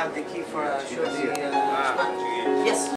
have the key for uh, the... Uh, ah, yes.